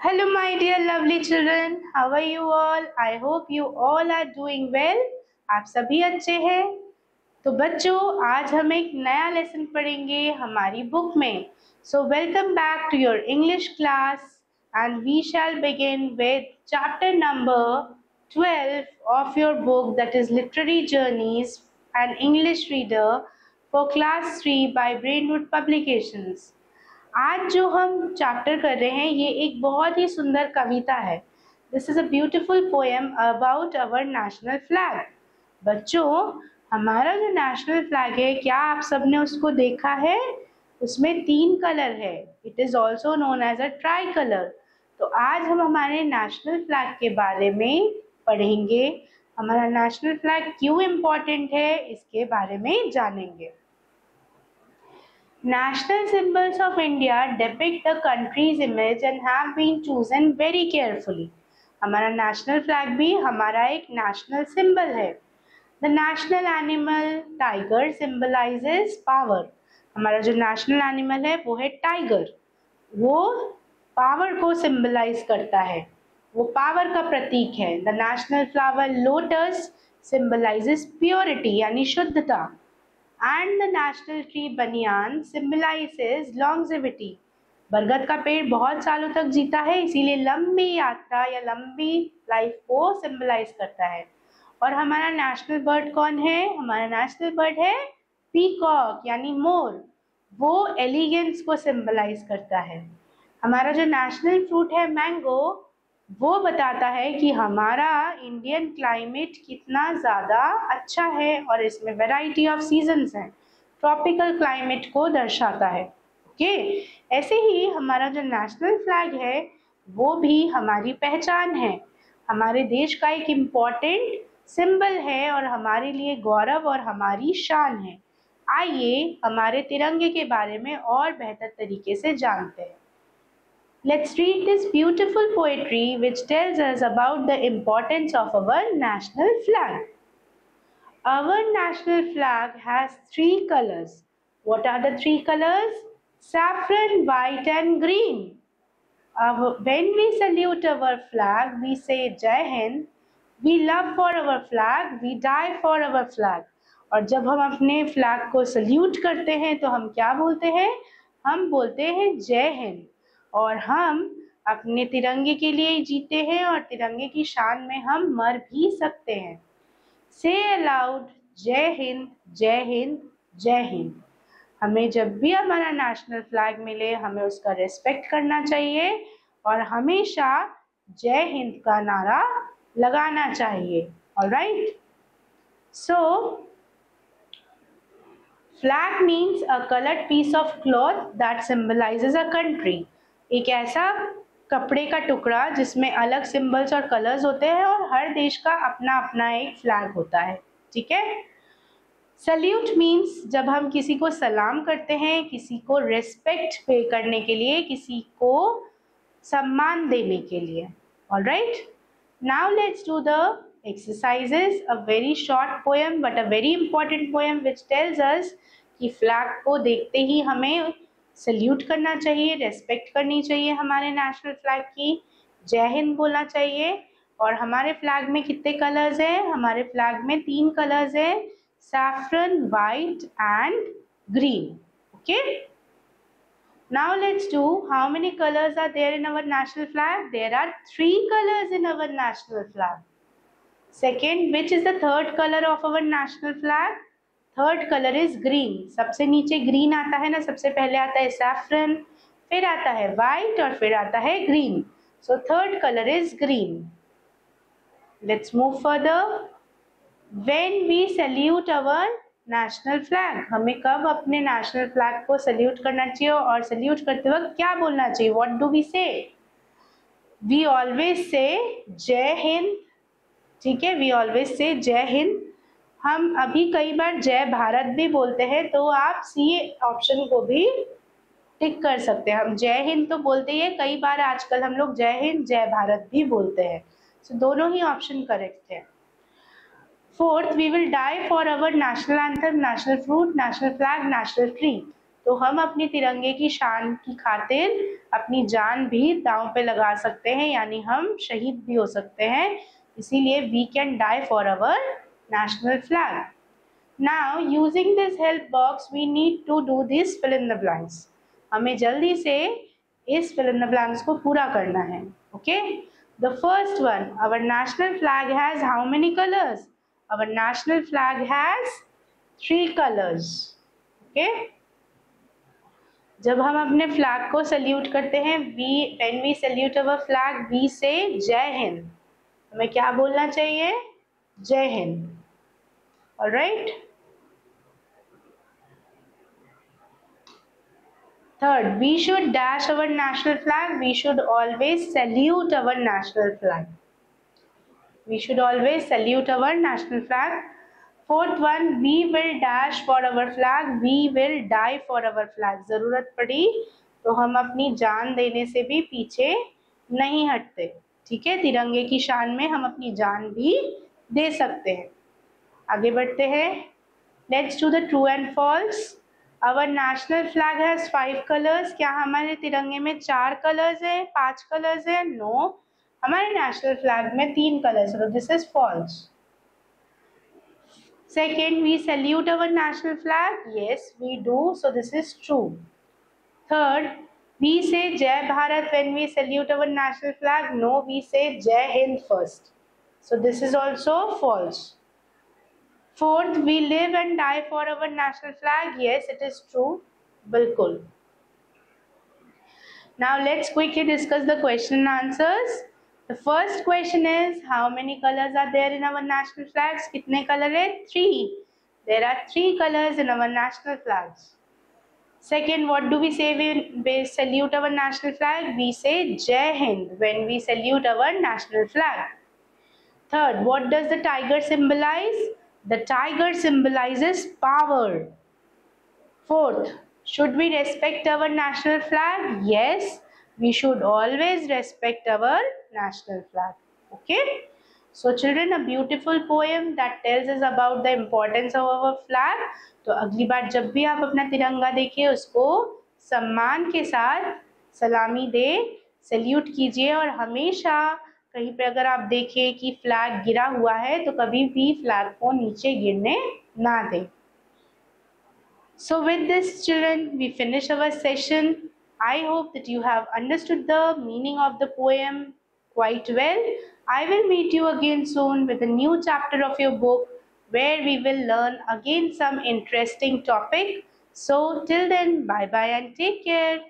Hello, my dear lovely children. How are you all? I hope you all are doing well. आप सभी अच्छे हैं तो बच्चों आज हम एक नया लेसन पढ़ेंगे हमारी बुक में so welcome back to your English class and we shall begin with chapter number 12 of your book that is literary journeys and english reader for class 3 by brainwood publications आज जो हम chapter कर रहे हैं, ये एक बहुत ही सुंदर कविता है। This is a beautiful poem about our national flag बच्चों, हमारा जो नेशनल फ्लैग है, क्या आप सबने उसको देखा है? उसमें तीन कलर है। It is also known as a tricolour तो आज हम हमारे नेशनल फ्लैग के बारे में पढ़ेंगे। हमारा नेशनल फ्लैग क्यों इम्पोर्टेंट है, इसके बारे में जानेंगे। National symbols of India depict the country's image and have been chosen very carefully. हमारा नेशनल फ्लैग भी हमारा एक नेशनल सिंबल है। The national animal tiger symbolises power हमारा जो नेशनल एनिमल है, वो है टाइगर वो पावर को सिंबलाइज करता है। वो पावर का प्रतीक है। The national flower lotus symbolises purity यानी शुद्धता। And the national tree banyan symbolises longevity बरगद का पेड़ बहुत सालों तक जीता है, इसीलिए लंबी यात्रा या लंबी लाइफ को सिम्बलाइज करता है। और हमारा नेशनल बर्ड कौन है? हमारा नेशनल बर्ड है पीकॉक यानी मोर। वो एलिगेंस को सिम्बलाइज करता है। हमारा जो नेशनल फ्रूट है मैंगो वो बताता है कि हमारा इंडियन क्लाइमेट कितना ज़्यादा अच्छा है और इसमें वैरायटी ऑफ़ सीजन्स हैं। ट्रॉपिकल क्लाइमेट को दर्शाता है। ओके ऐसे ही हमारा जो नेशनल फ्लैग है, वो भी हमारी पहचान है। हमारे देश का एक इंपॉर्टेंट सिंबल है और हमारे लिए गौरव और हमारी शान है। आइए हमारे तिरंगे के बारे में और बेहतर तरीके से जानते हैं। Let's read this beautiful poetry which tells us about the importance of our national flag. Our national flag has three colors. What are the three colors? Saffron, white and green. Our, when we salute our flag, we say Jai Hind. We love for our flag, we die for our flag. और जब हम अपने flag को salute करते हैं तो हम क्या बोलते हैं हम बोलते हैं जय हिंद और हम अपने तिरंगे के लिए ही जीते हैं और तिरंगे की शान में हम मर भी सकते हैं। से अलाउड, जय हिंद जय हिंद जय हिंद। हमें जब भी हमारा नेशनल फ्लैग मिले, हमें उसका रेस्पेक्ट करना चाहिए और हमेशा जय हिंद का नारा लगाना चाहिए। All right so flag means a coloured piece of cloth that symbolises a country एक ऐसा कपड़े का टुकड़ा जिसमें अलग सिंबल्स और कलर्स होते हैं और हर देश का अपना अपना एक फ्लैग होता है, ठीक है? सल्यूट मीन्स जब हम किसी को सलाम करते हैं, किसी को रेस्पेक्ट पे करने के लिए, किसी को सम्मान देने के लिए all right now let's do the exercises, a very short poem, but a very important poem which tells us कि फ्लैग को देखते ही हमें सल्यूट करना चाहिए, रेस्पेक्ट करनी चाहिए हमारे नेशनल फ्लैग की। जय हिंद बोलना चाहिए। और हमारे फ्लैग में कितने कलर्स हैं? हमारे फ्लैग में तीन कलर्स हैं, saffron white and green. Okay? Now let's do how many colours are there in our national flag there are three colours in our national flag second which is the third colour of our national flag third colour is green सबसे नीचे green आता है ना, सबसे पहले आता है saffron फिर आता है वाइट और फिर आता है green so third colour is green let's move further when we salute our national flag हमें कब अपने नेशनल फ्लैग को सल्यूट करना चाहिए और सल्यूट करते वक्त क्या बोलना चाहिए? What do we say we always say जय हिंद ठीक है? वी ऑलवेज से जय हिंद हम अभी कई बार जय भारत भी बोलते हैं तो आप सी ऑप्शन को भी टिक कर सकते हैं। हम जय हिंद तो बोलते ही कई बार आजकल हम लोग जय हिंद जय भारत भी बोलते हैं। सो so, दोनों ही ऑप्शन करेक्ट है। Fourth we will die for our national anthem national fruit national flag national tree तो हम अपने तिरंगे की शान की खातिर अपनी जान भी दांव पे लगा सकते हैं यानी हम शहीद भी हो सकते हैं। इसीलिए we can die for our national flag now using this help box we need to do this fill in the blanks हमें जल्दी से इस फिल इन द ब्लैंक्स को पूरा करना है okay the first one our national flag has how many colours our national flag has three colors, okay? जब हम अपने फ्लैग को सल्यूट करते हैं we when we salute our flag we say जय हिंद। हमें क्या बोलना चाहिए? जय Hind. Right third we should dash our national flag we should always salute our national flag we should always salute our national flag. Fourth one, we will dash for our flag. We will die for our flag. ज़रूरत पड़ी तो हम अपनी जान देने से भी पीछे नहीं हटते ठीक है तिरंगे की शान में हम अपनी जान भी दे सकते हैं आगे बढ़ते हैं। Let's do the true and false our national flag has five colours क्या हमारे तिरंगे में चार कलर्स हैं, पाँच कलर्स हैं? No no. हमारे नेशनल फ्लैग में तीन कलर्स तो this is false second we salute our national flag yes we do so this is true third we say जय Bharat when we salute our national flag no we say जय hind first so, this is also false. Fourth, we live and die for our national flag. Yes, it is true. Bilkul. Now let's quickly discuss the question and answers. The first question is how many colors are there in our national flags? Kitne color hai? 3. There are 3 colors in our national flags. Second, what do we say when we salute our national flag? We say Jai Hind when we salute our national flag. Third, what does the tiger symbolize? The tiger symbolizes power. Fourth, should we respect our national flag? Yes, we should always respect our national flag okay so children a beautiful poem that tells us about the importance of our flag तो अगली बार जब भी आप अपना तिरंगा देखें उसको सम्मान के साथ सलामी दे सल्यूट कीजिए और हमेशा कहीं पे अगर आप देखें कि फ्लैग गिरा हुआ है तो कभी भी फ्लैग को नीचे गिरने ना दें So with this children we finish our session. I hope that you have understood the meaning of the poem quite well. I will meet you again soon with a new chapter of your book where we will learn again some interesting topic. So till then, bye bye and take care.